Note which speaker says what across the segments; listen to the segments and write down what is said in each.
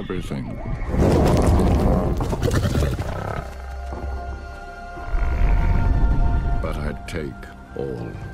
Speaker 1: everything. But I'd take all.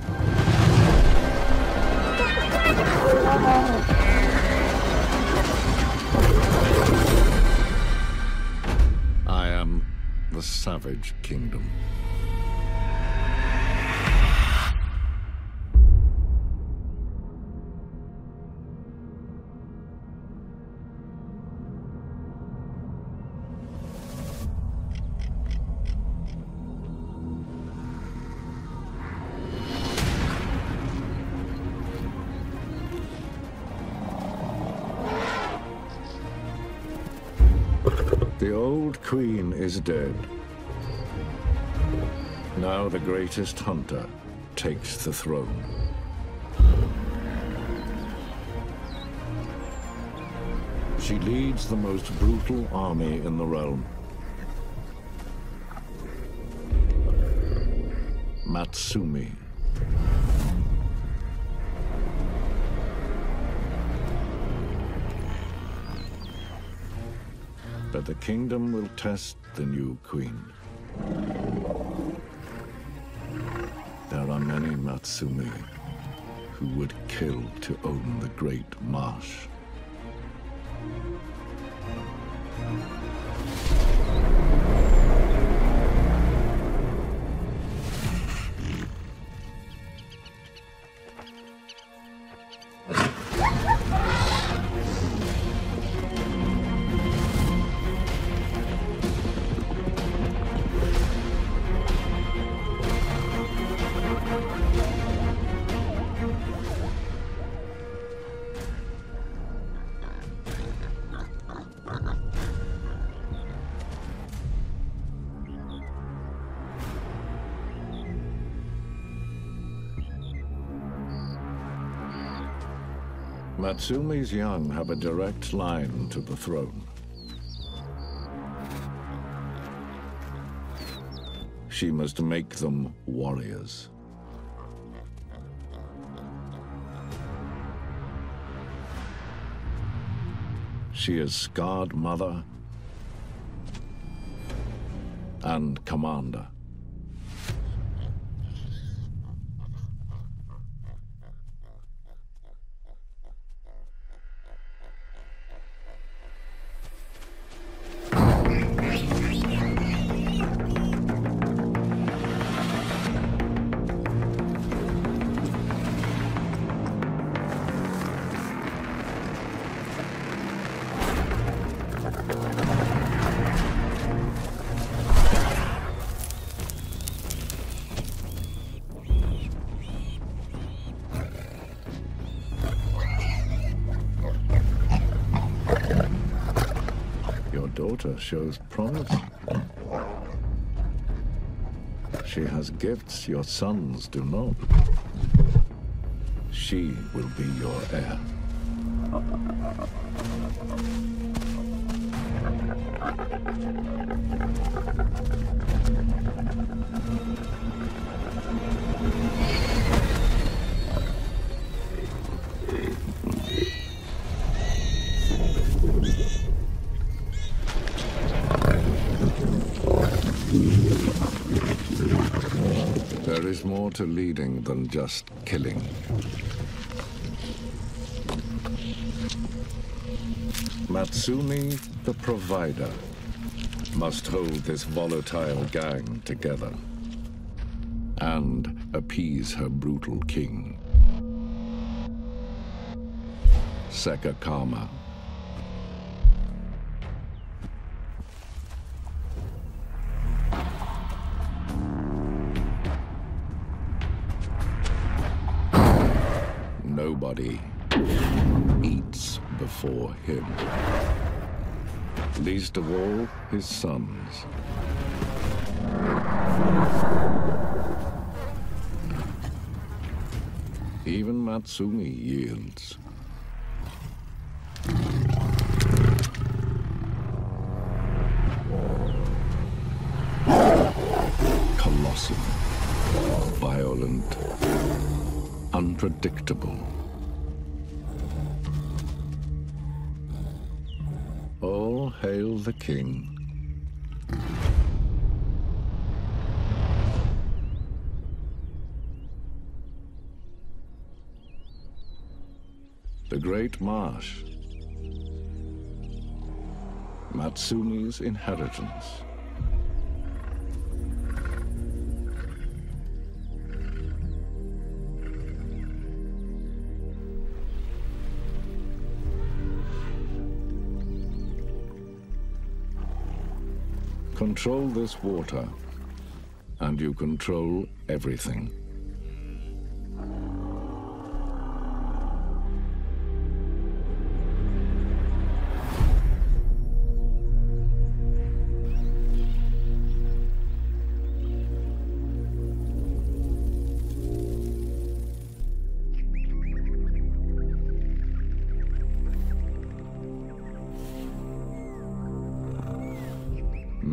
Speaker 1: Old queen is dead. Now the greatest hunter takes the throne. She leads the most brutal army in the realm. Matsumi. The kingdom will test the new queen. There are many Matsumi who would kill to own the great marsh. Matsumi's young have a direct line to the throne. She must make them warriors. She is scarred mother and commander. Daughter shows promise. She has gifts your sons do not. She will be your heir. Than just killing. Matsumi, the provider, must hold this volatile gang together and appease her brutal king. Sekekama. Before him. Least of all, his sons. Even Matsumi yields. Colossal, violent, unpredictable. The king. The Great Marsh. Matsumi's inheritance. Control this water, and you control everything.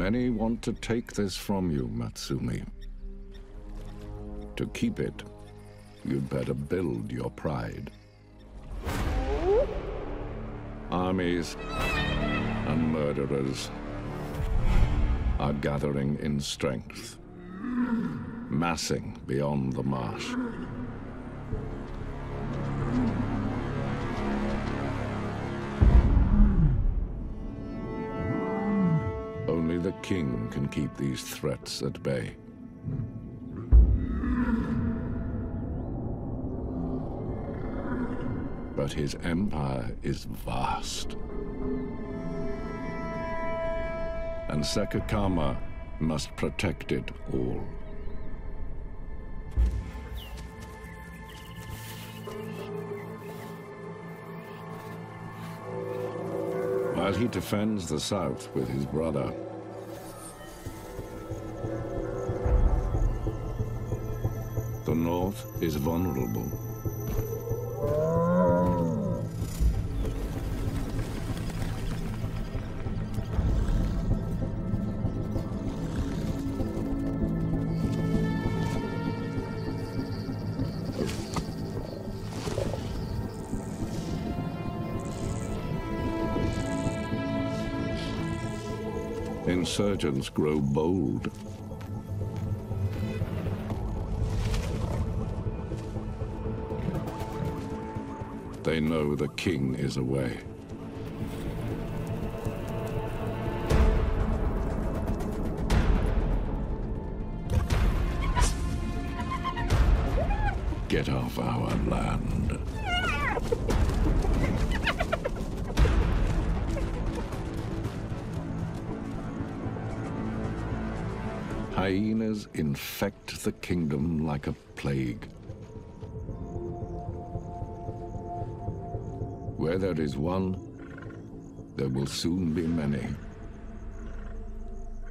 Speaker 1: Many want to take this from you, Matsumi. To keep it, you'd better build your pride. Armies and murderers are gathering in strength, massing beyond the marsh. King can keep these threats at bay. But his empire is vast. And Sekekama must protect it all. While he defends the south with his brother, north is vulnerable. Insurgents grow bold. They know the king is away. Get off our land. Hyenas infect the kingdom like a plague. Where there is one, there will soon be many.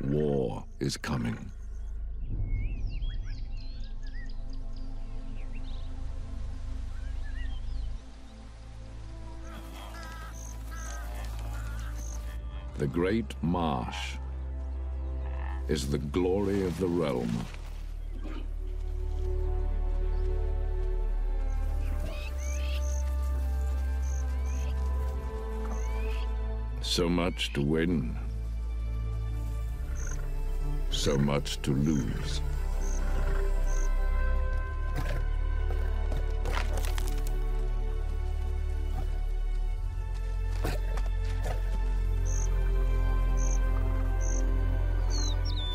Speaker 1: War is coming. The Great Marsh is the glory of the realm. So much to win. So much to lose.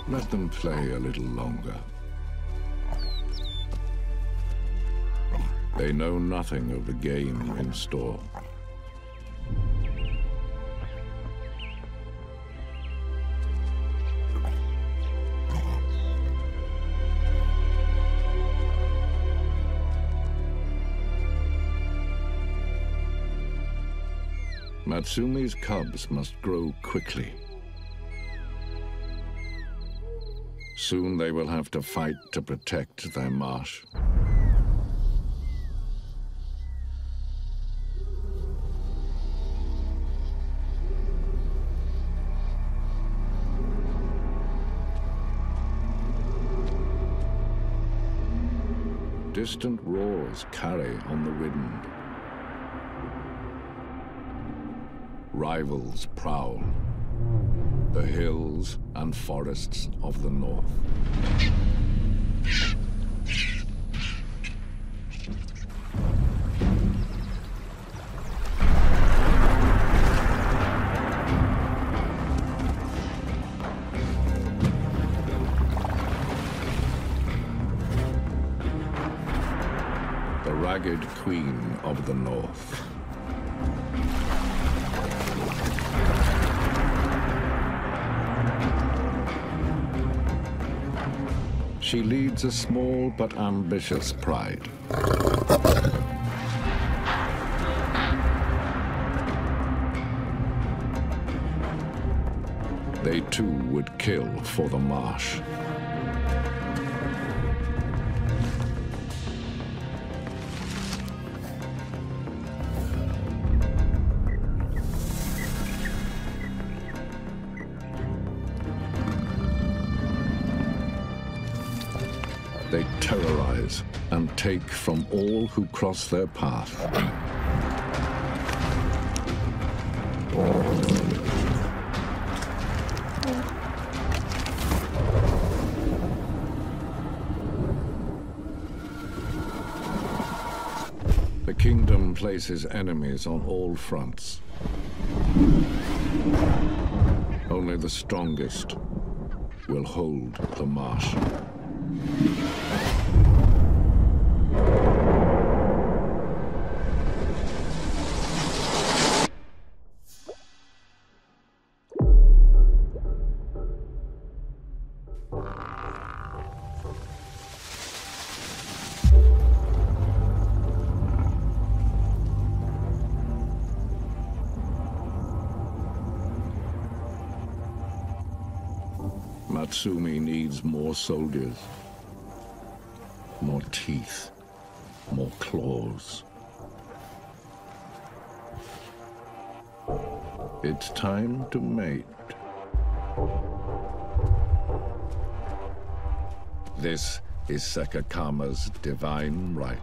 Speaker 1: Let them play a little longer. They know nothing of the game in store. Matsumi's cubs must grow quickly. Soon they will have to fight to protect their marsh. Distant roars carry on the wind. Rivals prowl. The hills and forests of the north. The ragged queen of the north. She leads a small but ambitious pride. They too would kill for the marsh. Take from all who cross their path. The kingdom places enemies on all fronts. Only the strongest will hold the marsh. Needs more soldiers. More teeth. More claws. It's time to mate. This is Sekekama's divine right.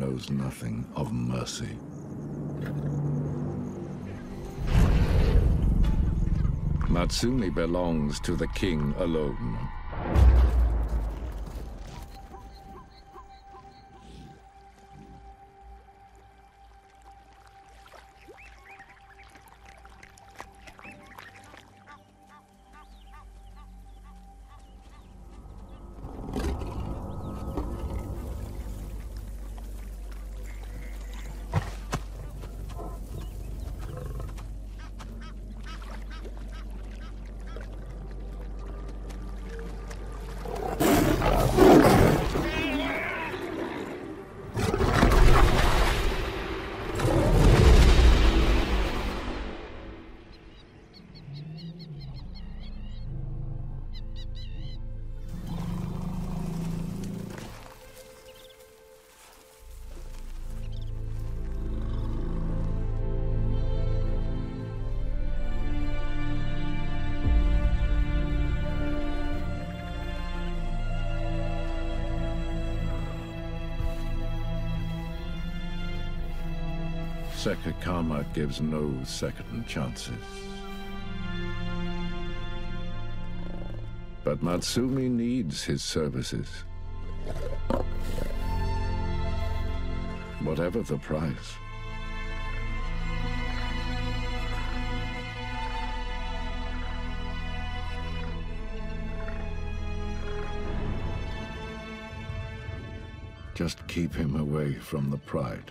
Speaker 1: Knows nothing of mercy. Matsumi belongs to the king alone. Sekekama gives no second chances. But Matsumi needs his services. Whatever the price. Just keep him away from the pride.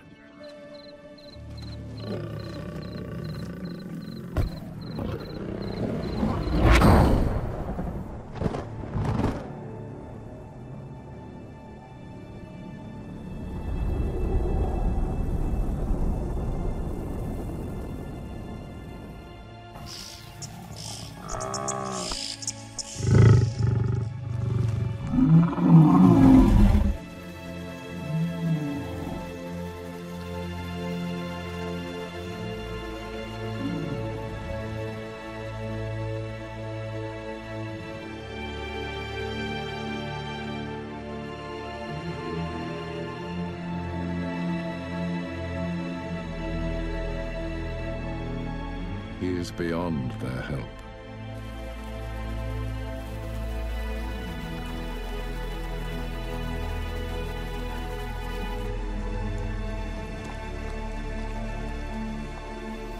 Speaker 1: Is beyond their help.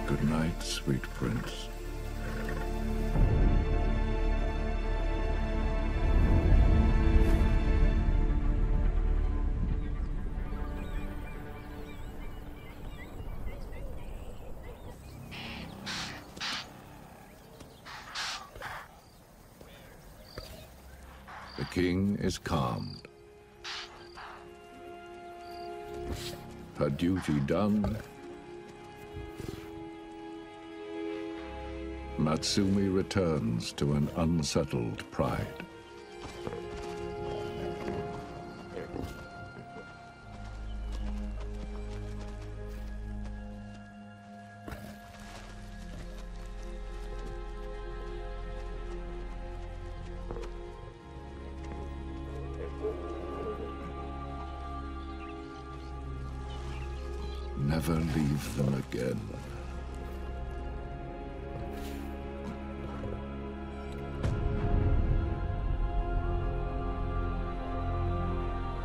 Speaker 1: Good night, sweet prince. Her duty done, Matsumi returns to an unsettled pride.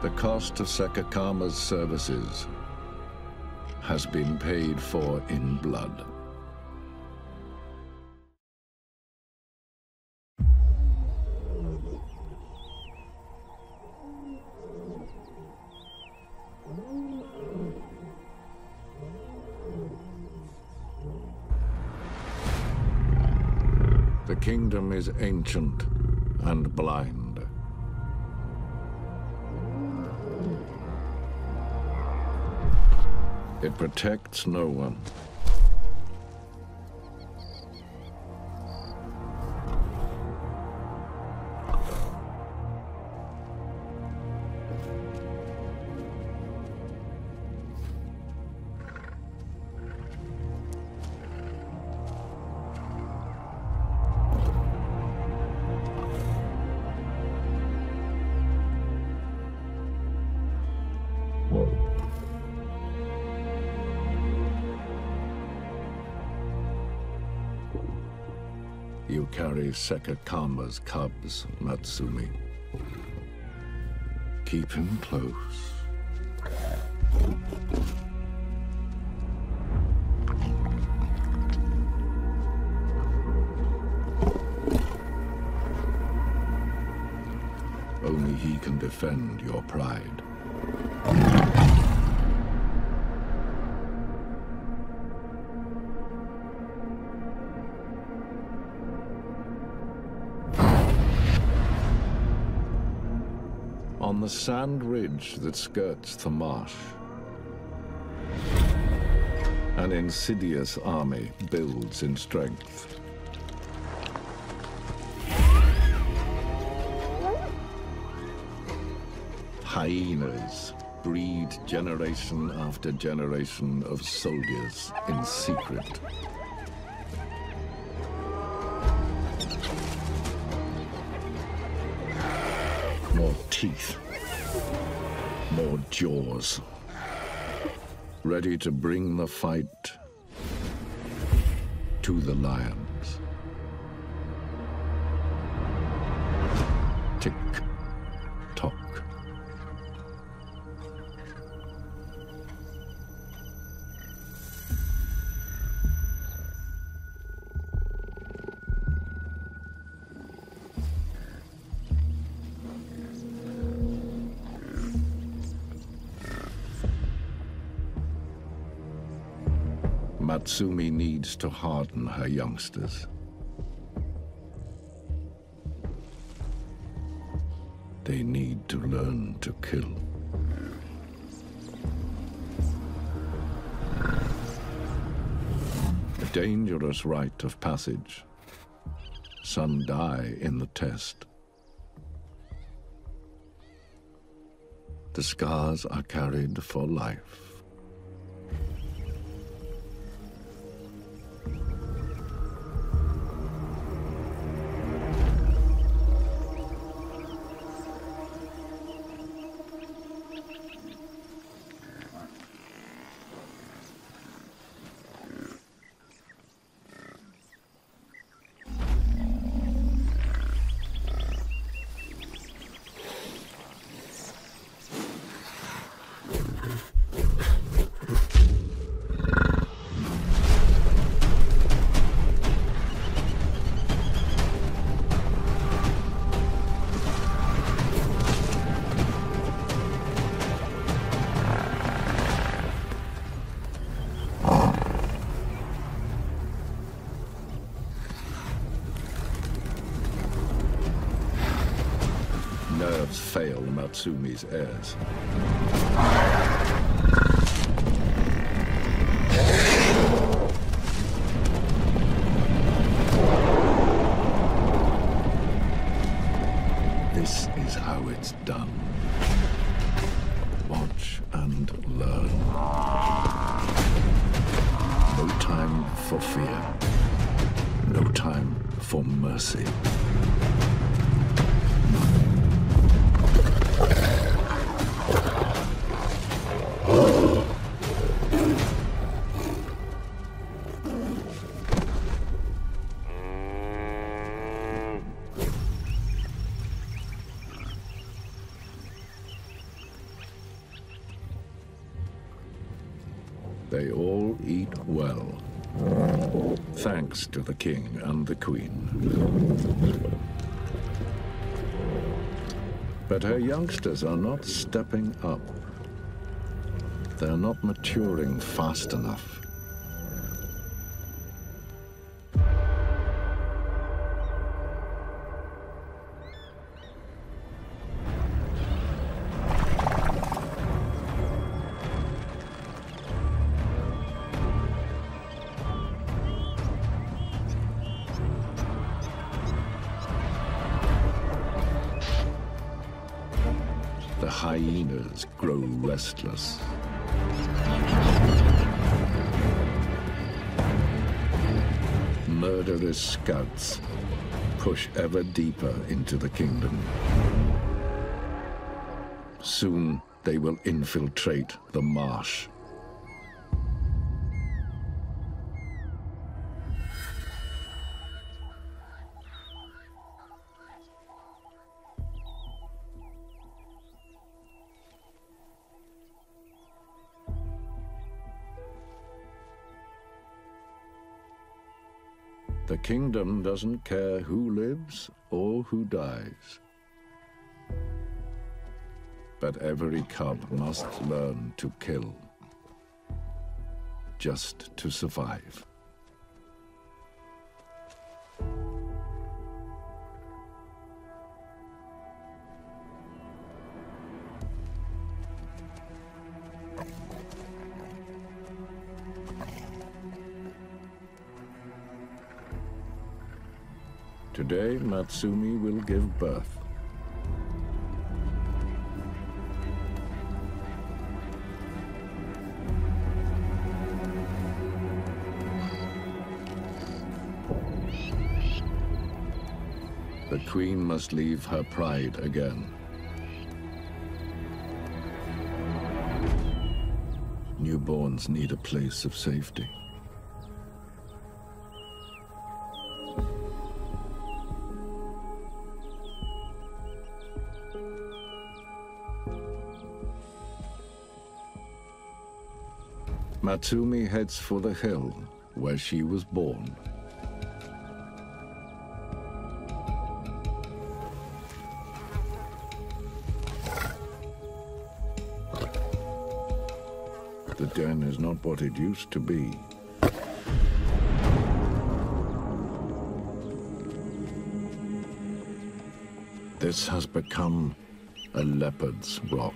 Speaker 1: The cost of Sekekama's services has been paid for in blood. The kingdom is ancient and blind. It protects no one. Sekekama's cubs, Matsumi. Keep him close. Only he can defend your pride. The sand ridge that skirts the marsh, an insidious army builds in strength. Hyenas breed generation after generation of soldiers in secret. More teeth. More jaws. Ready to bring the fight to the lions. Matsumi needs to harden her youngsters. They need to learn to kill. A dangerous rite of passage. Some die in the test. The scars are carried for life. Matsumi's heirs. This is how it's done. Watch and learn. No time for fear. No time for mercy. And the queen. But her youngsters are not stepping up. They're not maturing fast enough. Scouts push ever deeper into the kingdom. Soon they will infiltrate the marsh. The kingdom doesn't care who lives or who dies. But every cub must learn to kill. Just to survive. Today, Matsumi will give birth. The queen must leave her pride again. Newborns need a place of safety. Matsumi heads for the hill where she was born. The den is not what it used to be. This has become a leopard's rock.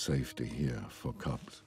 Speaker 1: Safety here for cubs.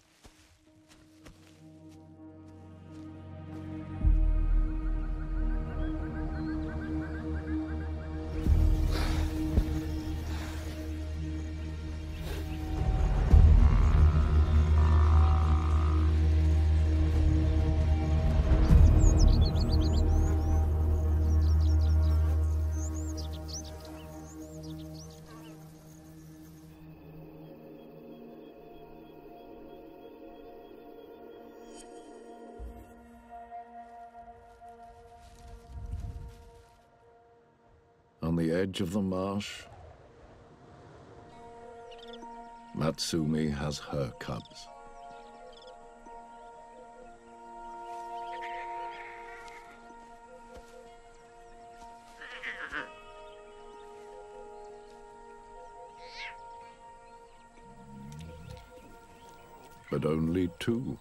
Speaker 1: Edge of the marsh, Matsumi has her cubs. But only two.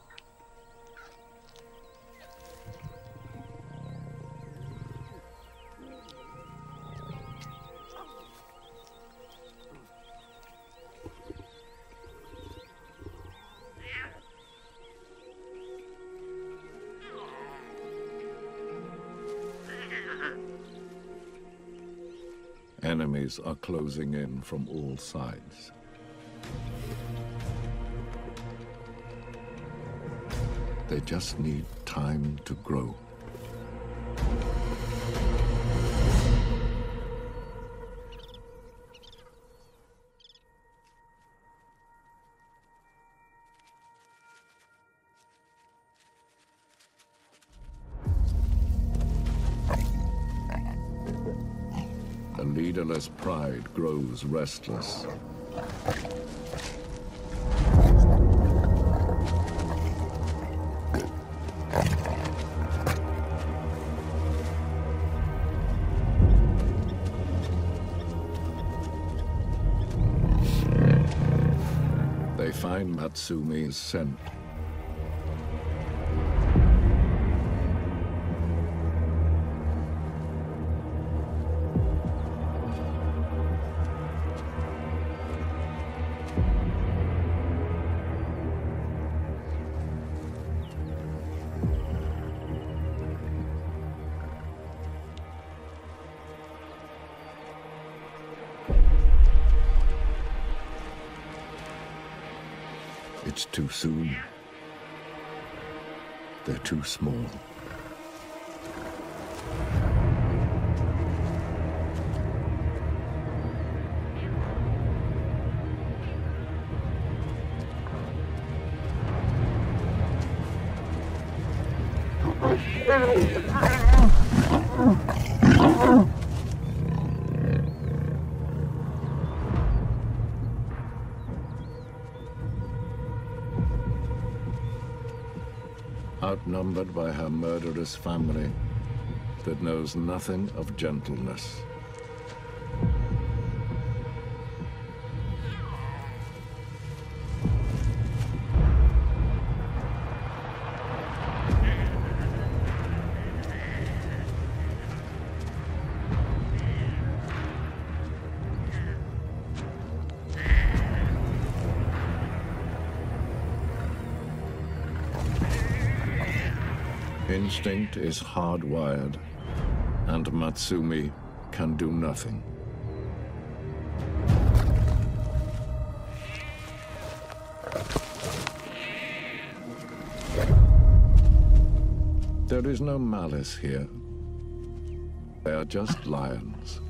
Speaker 1: Are closing in from all sides. They just need time to grow. Leaderless pride grows restless. They find Matsumi's scent. Outnumbered by her murderous family that knows nothing of gentleness. Instinct is hardwired, and Matsumi can do nothing. There is no malice here. They are just lions.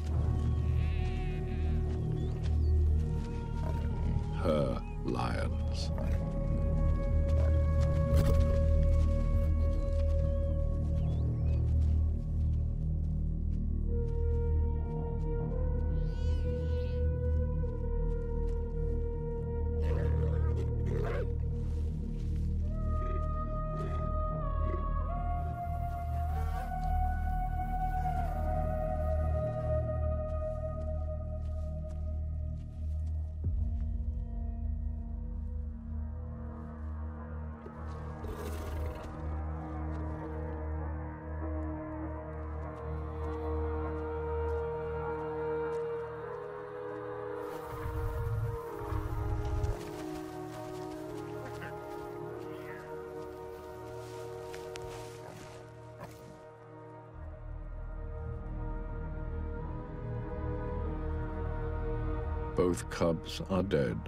Speaker 1: Both cubs are dead.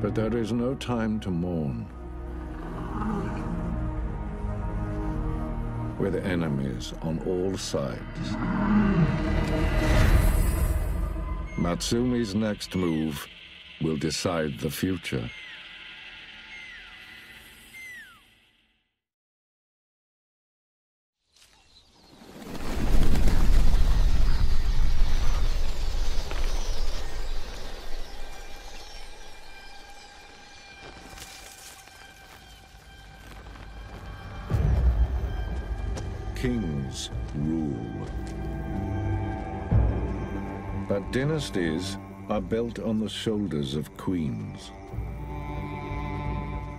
Speaker 1: But there is no time to mourn. With enemies on all sides. Matsumi's next move will decide the future. Dynasties are built on the shoulders of queens.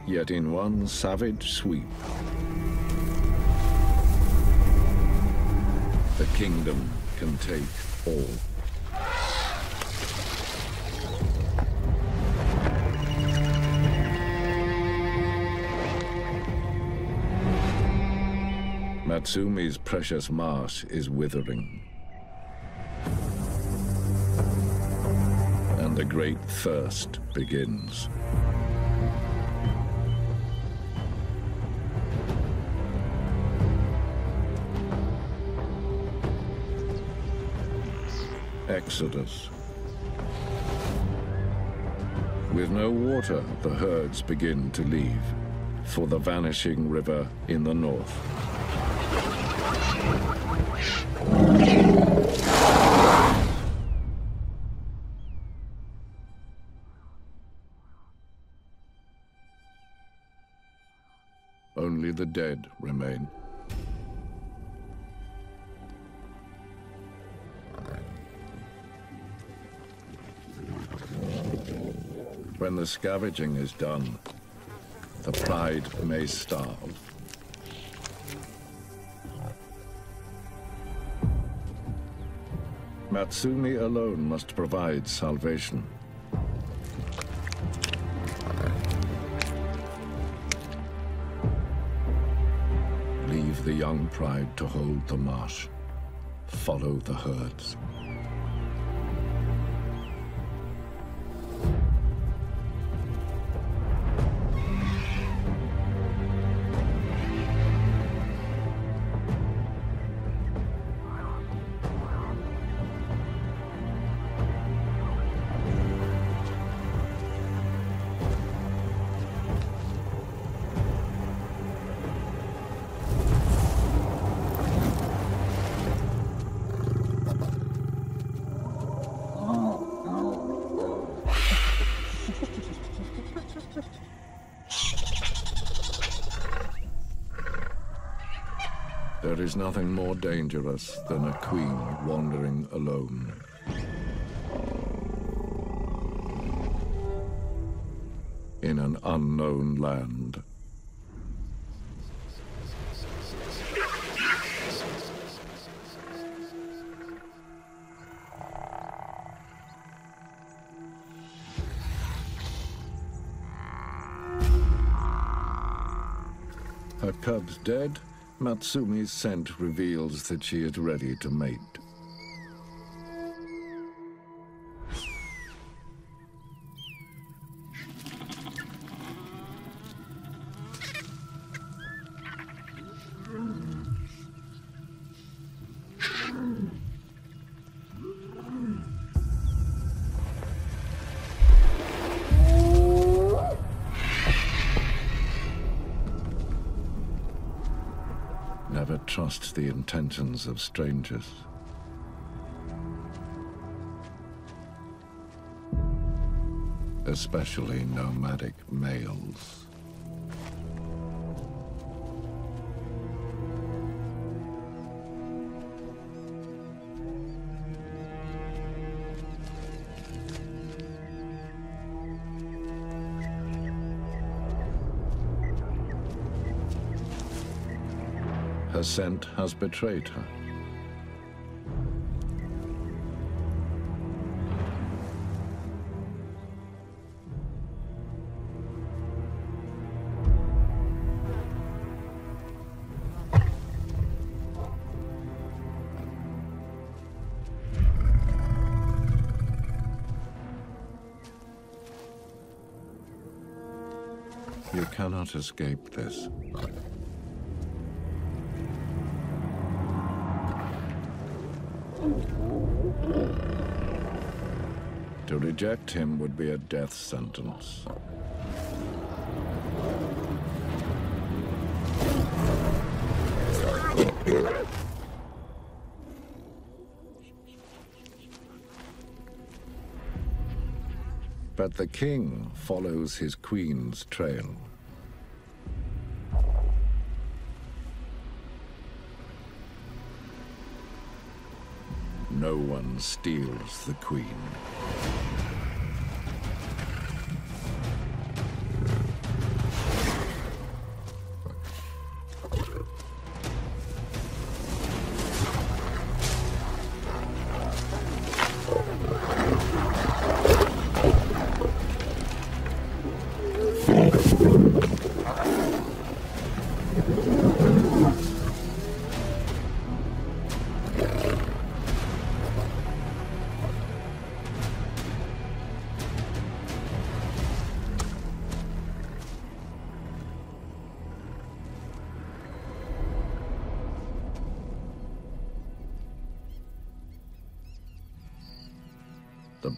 Speaker 1: Yet in one savage sweep, the kingdom can take all. Matsumi's precious marsh is withering. The great thirst begins. Exodus. With no water, the herds begin to leave for the vanishing river in the north. The dead remain. When the scavenging is done, the pride may starve. Matsumi alone must provide salvation. Pride to hold the marsh. Follow the herds. Is nothing more dangerous than a queen wandering alone. In an unknown land. Her cubs dead, Matsumi's scent reveals that she is ready to mate. Of strangers. Especially nomadic males. her scent has betrayed her. You cannot escape this. To reject him would be a death sentence. But the king follows his queen's trail. No one steals the queen.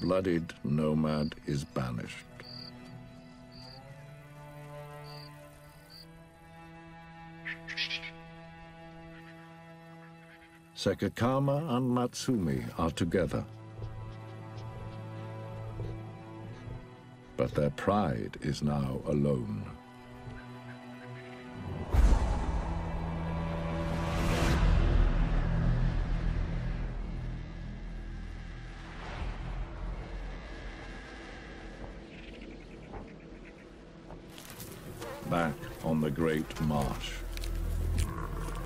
Speaker 1: Bloodied nomad is banished. Sekekama and Matsumi are together. But their pride is now alone. Great Marsh.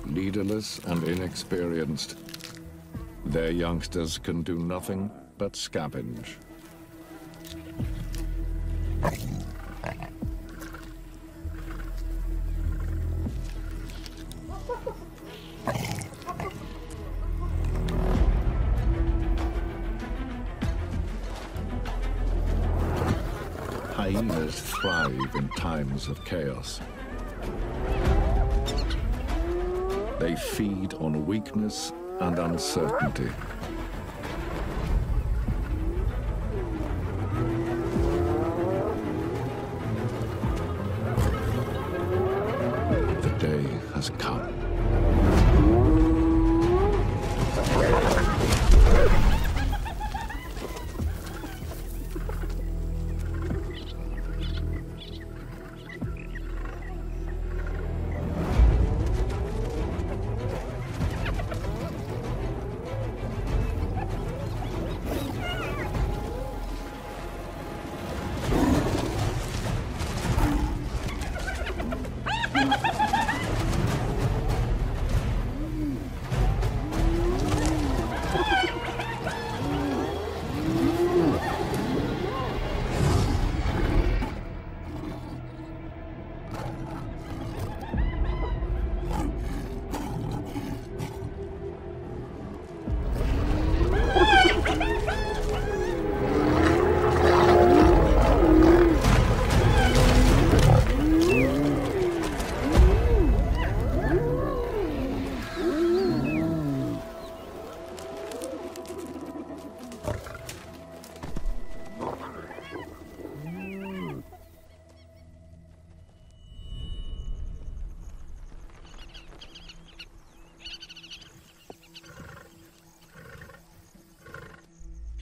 Speaker 1: Leaderless and inexperienced, their youngsters can do nothing but scavenge. Hyenas thrive in times of chaos. They feed on weakness and uncertainty.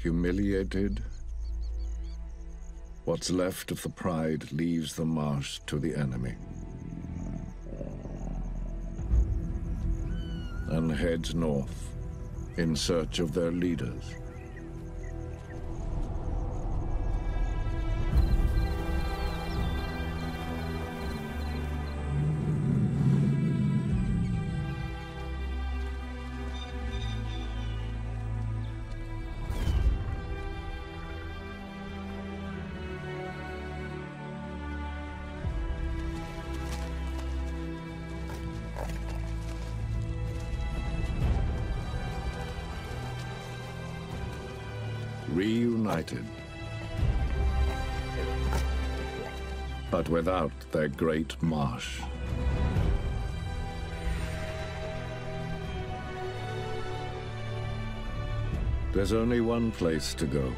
Speaker 1: Humiliated, what's left of the pride leaves the marsh to the enemy. And heads north in search of their leaders. Reunited. but without their great marsh. There's only one place to go.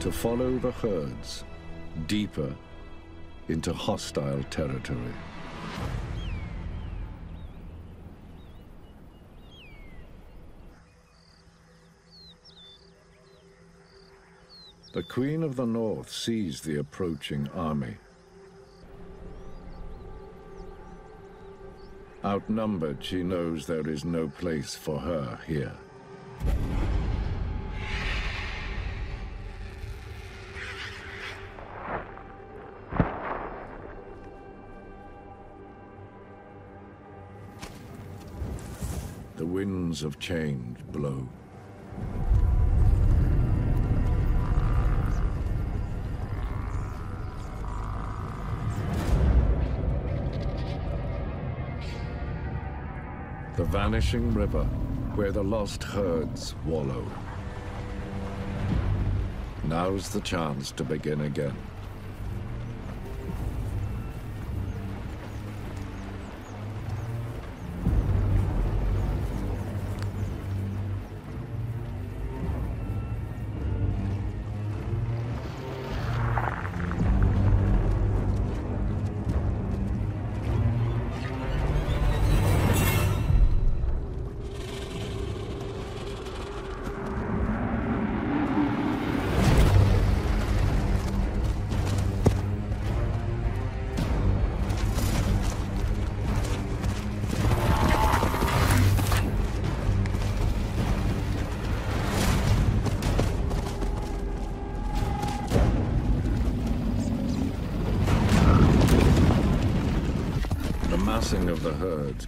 Speaker 1: To follow the herds deeper into hostile territory. Queen of the North sees the approaching army. Outnumbered, she knows there is no place for her here. The winds of change blow. Vanishing river, where the lost herds wallow. Now's the chance to begin again.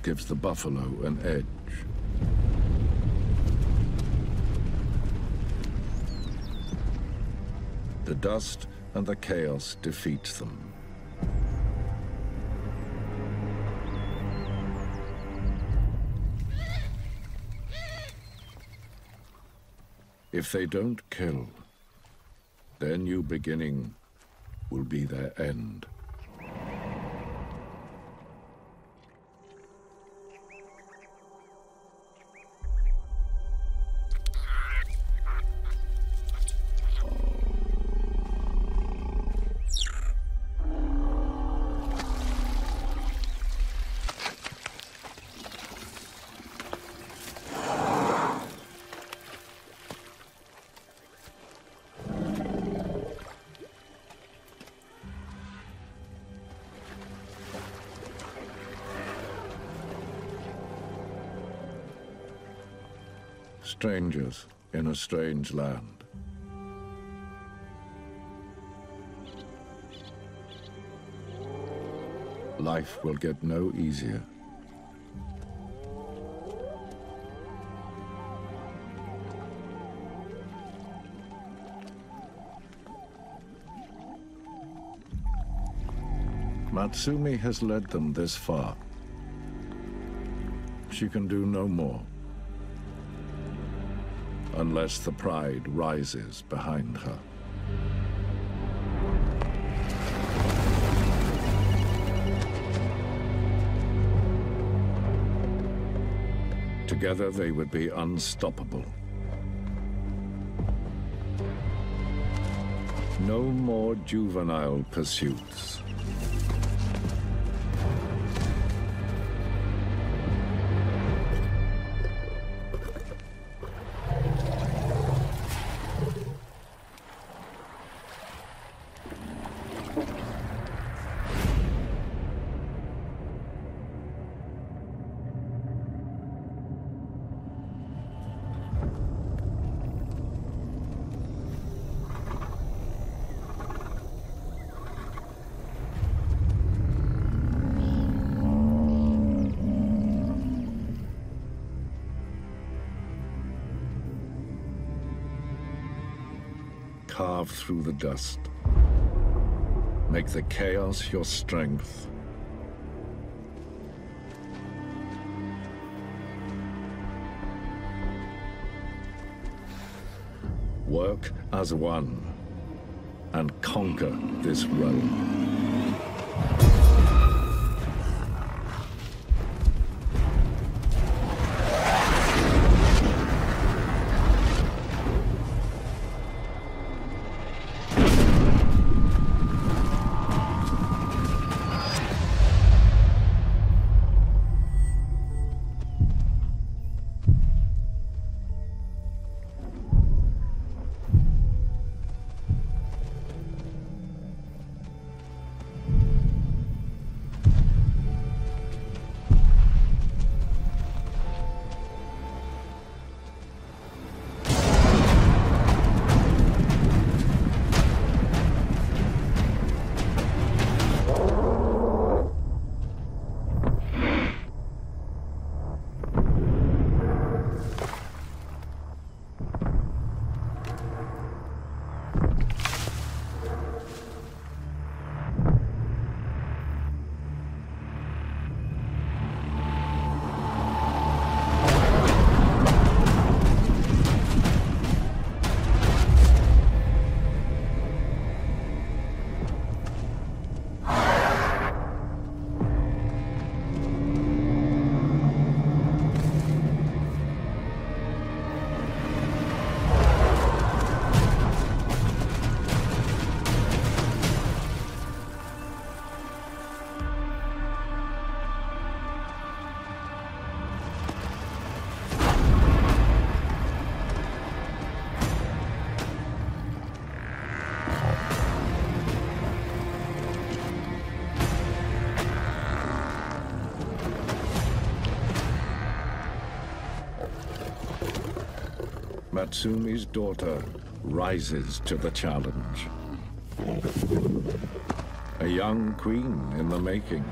Speaker 1: Gives the buffalo an edge. The dust and the chaos defeats them. If they don't kill, their new beginning will be their end. In a strange land. Life will get no easier. Matsumi has led them this far. She can do no more unless the pride rises behind her. Together they would be unstoppable. No more juvenile pursuits. Through the dust. Make the chaos your strength. Work as one and conquer this realm. Matsumi's daughter rises to the challenge. A young queen in the making.